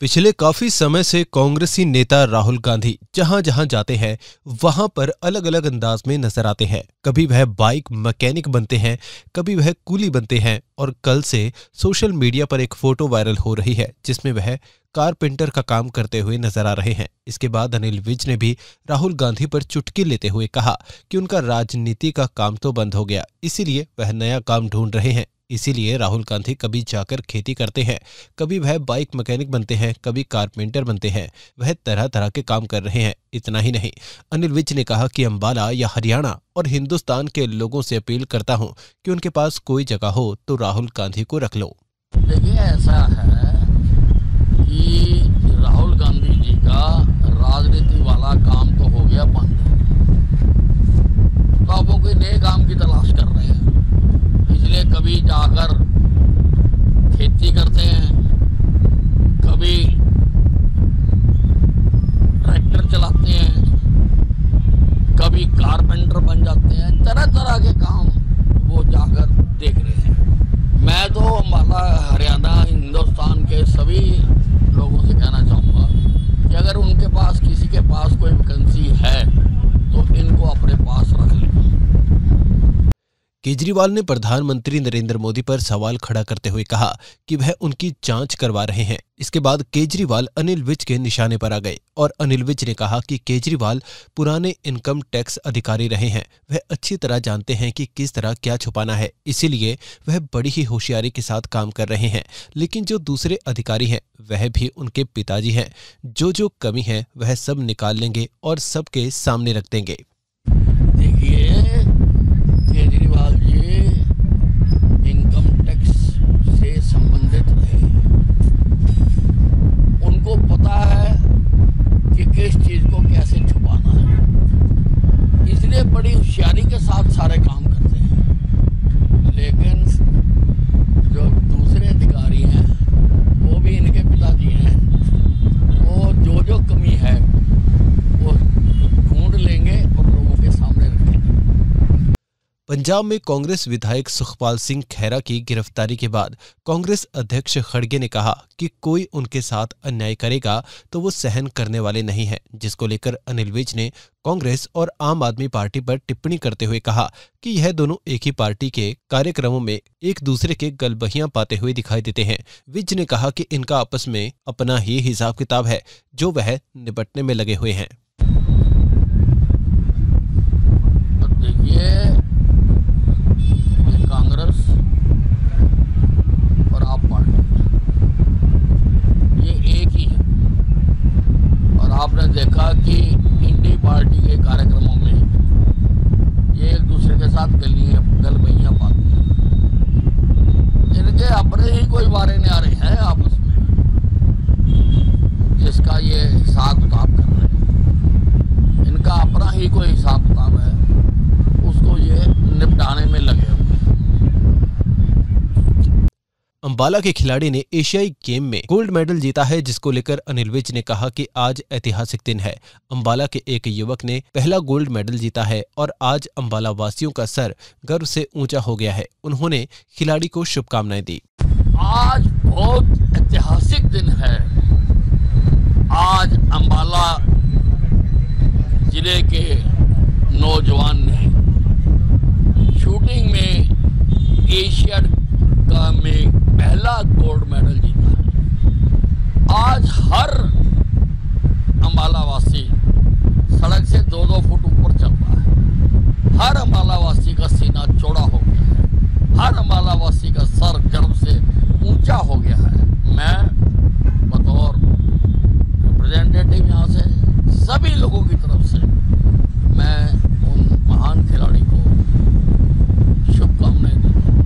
पिछले काफ़ी समय से कांग्रेसी नेता राहुल गांधी जहाँ जहाँ जाते हैं, वहाँ पर अलग अलग अंदाज में नज़र आते हैं। कभी वह बाइक मैकेनिक बनते हैं, कभी वह कूली बनते हैं और कल से सोशल मीडिया पर एक फ़ोटो वायरल हो रही है, जिसमें वह कारपेंटर का काम करते हुए नज़र आ रहे हैं। इसके बाद अनिल विज ने भी राहुल गांधी पर चुटकी लेते हुए कहा कि उनका राजनीति का काम तो बंद हो गया, इसीलिए वह नया काम ढूंढ रहे हैं। इसीलिए राहुल गांधी कभी जाकर खेती करते हैं, कभी वह बाइक मैकेनिक बनते हैं, कभी कारपेंटर बनते हैं, वह तरह तरह के काम कर रहे हैं, इतना ही नहीं। अनिल विज ने कहा कि अम्बाला या हरियाणा और हिंदुस्तान के लोगों से अपील करता हूँ कि उनके पास कोई जगह हो तो राहुल गांधी को रख लो। देखिए, ऐसा है कि राहुल गांधी जी का राजनीति वाला काम तो हो गया बंद तो अब वो कोई नए काम की तलाश कर रहे हैं इसलिए कभी जाकर खेती करते हैं कभी ट्रैक्टर चलाते हैं कभी कारपेंटर बन जाते हैं तरह तरह के काम वो जाकर देख रहे हैं। मैं तो अम्बाला हरियाणा, हिंदुस्तान के सभी लोगों से कहना चाहूँगा कि अगर उनके पास, किसी के पास कोई वैकेंसी है तो इनको अपने पास रख लें केजरीवाल ने प्रधानमंत्री नरेंद्र मोदी पर सवाल खड़ा करते हुए कहा कि वह उनकी जाँच करवा रहे हैं। इसके बाद केजरीवाल अनिल विज के निशाने पर आ गए और अनिल विज ने कहा कि केजरीवाल पुराने इनकम टैक्स अधिकारी रहे हैं। वह अच्छी तरह जानते हैं कि किस तरह क्या छुपाना है। इसीलिए वह बड़ी ही होशियारी के साथ काम कर रहे हैं। लेकिन जो दूसरे अधिकारी हैं, वह भी उनके पिताजी हैं। जो जो कमी है, वह सब निकाल लेंगे और सबके सामने रख देंगे। देखिए केजरीवाल जी इनकम टैक्स से संबंधित रहे उनको पता है कि किस चीज़ को कैसे छुपाना है इसलिए बड़ी होशियारी के साथ सारे काम करते हैं लेकिन जो दूसरे अधिकारी हैं वो भी इनके पिताजी हैं वो जो जो कमी है वो ढूंढ लेंगे और लोगों के सामने रखेंगे पंजाब में कांग्रेस विधायक सुखपाल सिंह खैरा की गिरफ्तारी के बाद कांग्रेस अध्यक्ष खड़गे ने कहा कि कोई उनके साथ अन्याय करेगा तो वो सहन करने वाले नहीं है, जिसको लेकर अनिल विज ने कांग्रेस और आम आदमी पार्टी पर टिप्पणी करते हुए कहा कि यह दोनों एक ही पार्टी के कार्यक्रमों में एक दूसरे के गलबहियाँ पाते हुए दिखाई देते हैं। विज ने कहा कि इनका आपस में अपना ही हिसाब किताब है, जो वह निपटने में लगे हुए हैं तो देखिए ये कांग्रेस और आप पार्टी ये एक ही है और आपने देखा कि इंडी पार्टी के कार्यक्रमों में ये एक दूसरे के साथ गल पाती है इनके अपने ही कोई वारे रहे हैं आपस में। जिसका ये हिसाब किताब कर रहे हैं। इनका अपना ही कोई हिसाब किताब है। उसको ये निपटाने में लगे हुए हैं अंबाला के खिलाड़ी ने एशियाई गेम में गोल्ड मेडल जीता है, जिसको लेकर अनिल विज ने कहा कि आज ऐतिहासिक दिन है। अंबाला के एक युवक ने पहला गोल्ड मेडल जीता है और आज अंबाला वासियों का सर गर्व से ऊँचा हो गया है। उन्होंने खिलाड़ी को शुभकामनाएँ दी। आज बहुत ऐतिहासिक दिन है। आज अंबाला ज़िले के नौजवान ने शूटिंग में एशिया का में पहला गोल्ड मेडल जीता है आज हर अंबाला वासी सड़क से दो दो फुट ऊपर चल रहा है। हर अंबाला वासी का सीना चौड़ा हो गया है। हर अंबाला वासी का सर गर्व से ऊँचा हो गया है। मैं बतौर रिप्रेजेंटेटिव यहाँ से, सभी लोगों की तरफ़ से मैं उन महान खिलाड़ी को शुभकामनाएँ देता हूँ।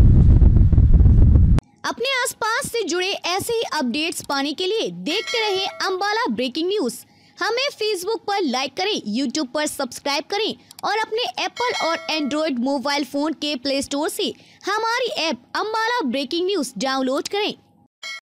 अपने आसपास से जुड़े ऐसे ही अपडेट्स पाने के लिए देखते रहे अम्बाला ब्रेकिंग न्यूज़ हमें फेसबुक पर लाइक करें यूट्यूब पर सब्सक्राइब करें और अपने एप्पल और एंड्रॉयड मोबाइल फ़ोन के प्ले स्टोर से हमारी app Ambala breaking news download करें।